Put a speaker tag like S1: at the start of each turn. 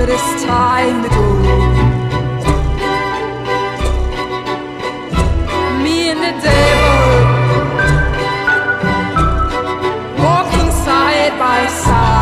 S1: Everest time to go. Me and the devil walking side by side.